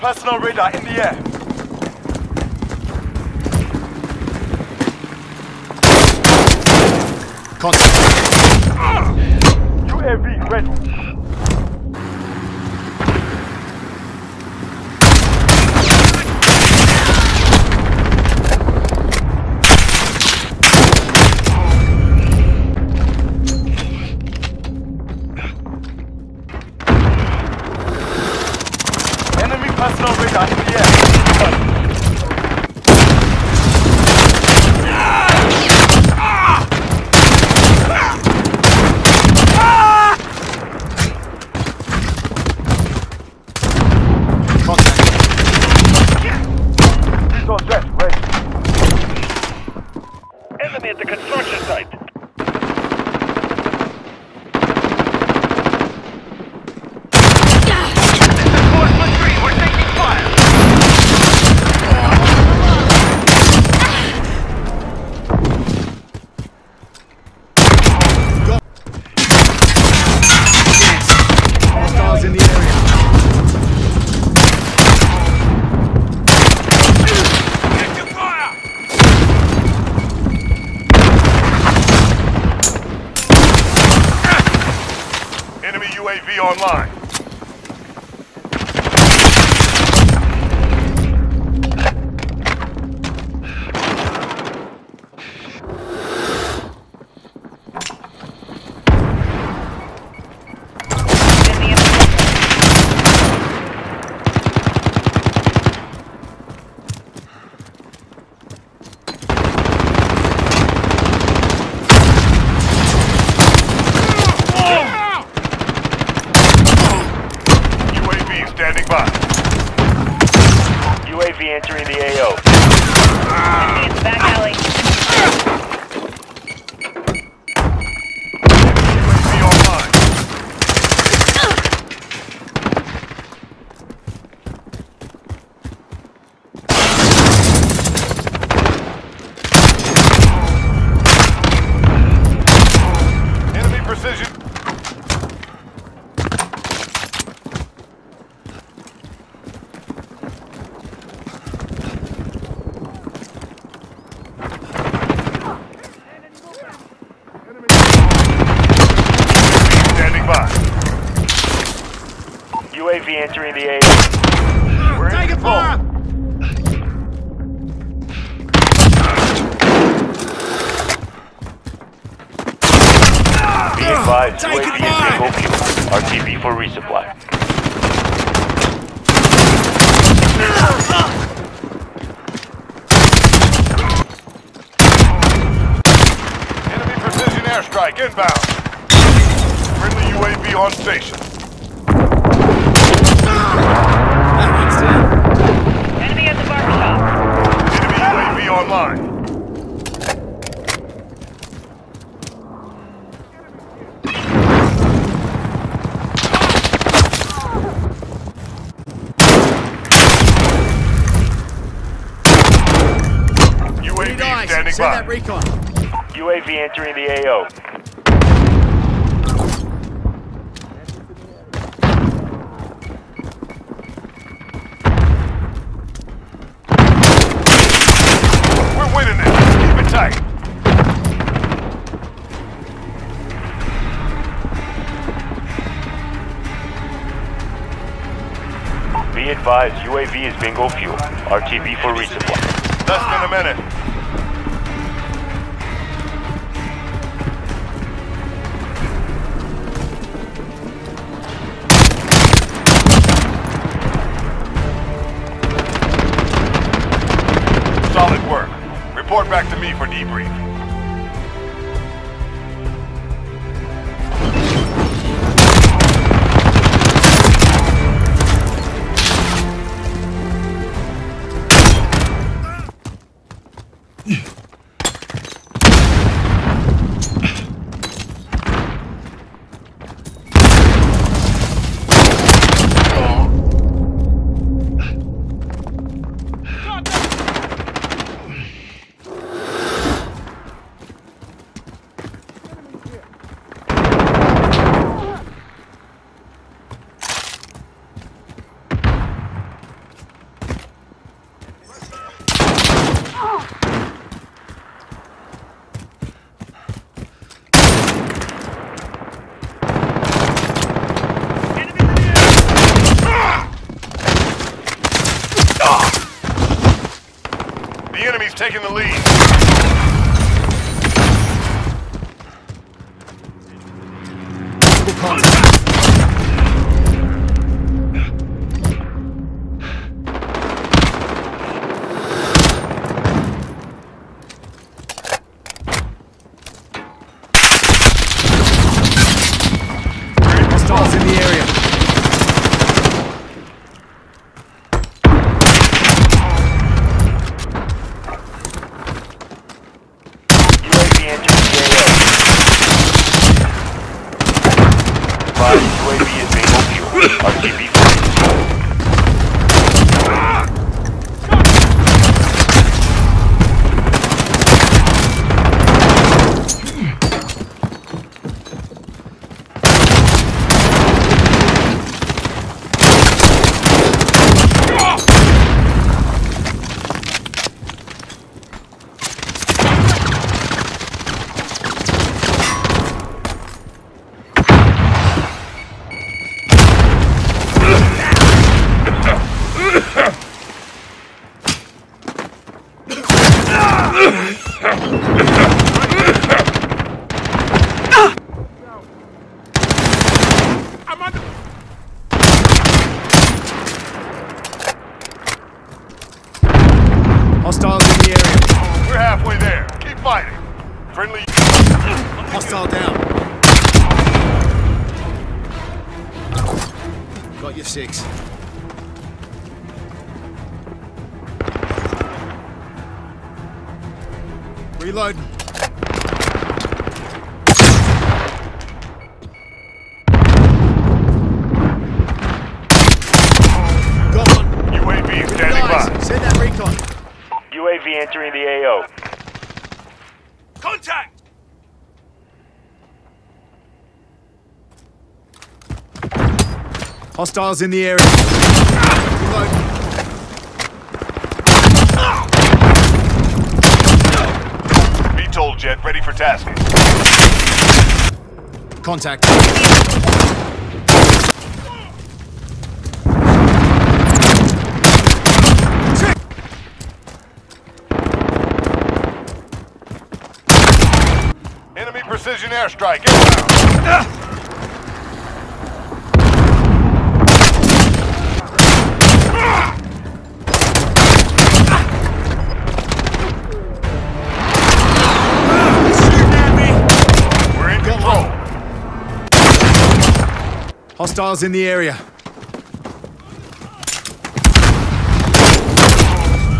Personal radar in the air. Contact. UAV ready. UAV entering the AO. Precision. Standing by. UAV entering the AO. We're in control. Advised, UAV is bingo fuel. RTB for resupply. Enemy precision airstrike inbound. Friendly UAV on station. Enemy at the barbershop. Enemy UAV online. UAV Need eyes. Standing Send by. that recon. UAV entering the AO. We're winning this. Keep it tight. Be advised, UAV is bingo fuel. RTB for resupply. Less than a minute. Report back to me for debrief. Taking the lead. Advise UAV is bingo fuel. Hostiles in the area. We're halfway there. Keep fighting. Friendly. Hostile down. Got your six. Reloading. UAV entering the AO. Contact! Hostiles in the area. Reloading. VTOL jet ready for tasking. Contact. Precision airstrike inbound. Hostiles in the area.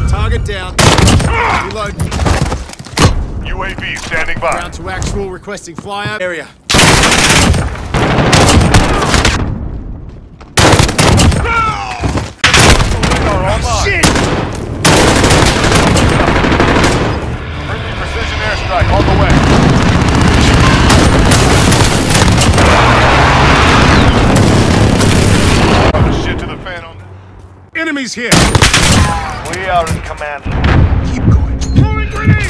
Target down. Reload. UAV standing by. Ground to actual requesting flyout area. Shit! Friendly precision airstrike on the way. Shit to the fan on. Enemies here. We are in command. Keep going. Throwing grenade!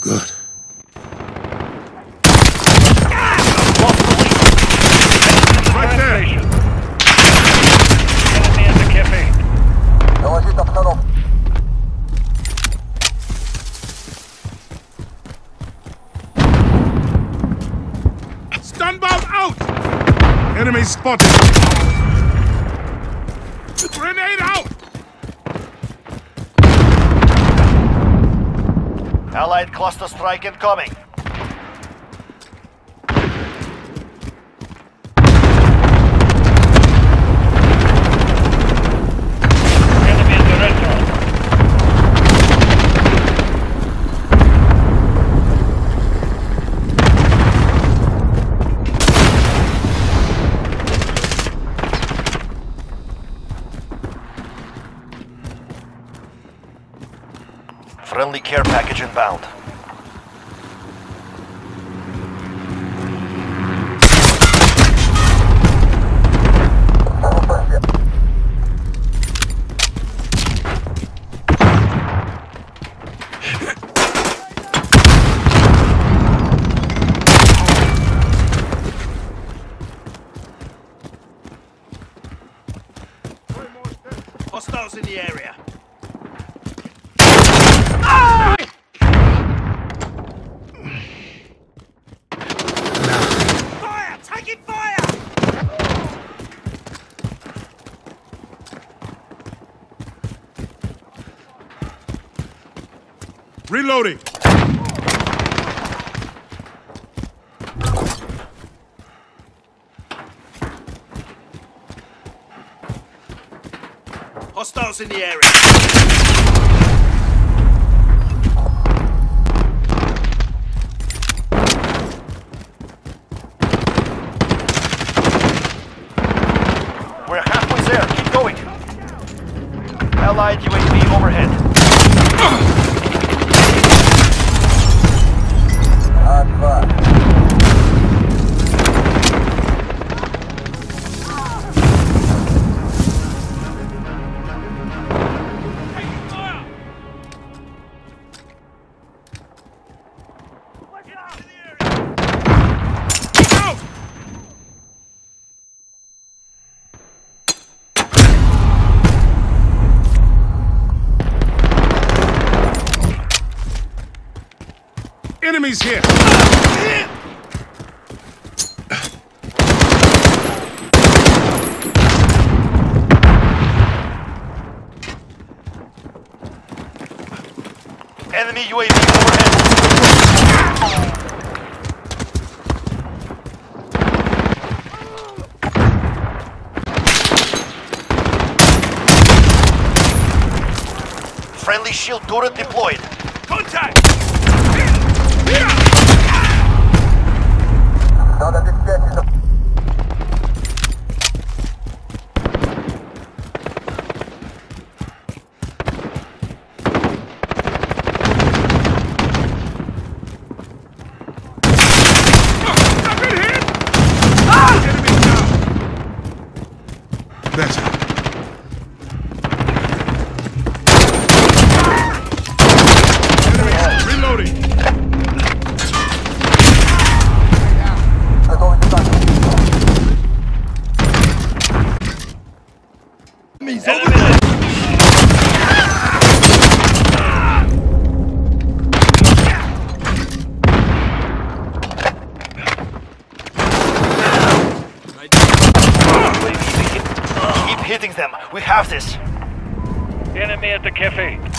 Good. Right there! Enemy at the cafe. Stun bomb out! Enemy spotted! Grenade out! Allied cluster strike incoming. Friendly care package inbound. Hostiles in the area. Reloading. Hostiles in the area. We're halfway there. Keep going. Allied UAV overhead. Enemies here. Enemy UAV overhead. Friendly shield turret deployed. Contact! Nada de have this. Enemy at the cafe.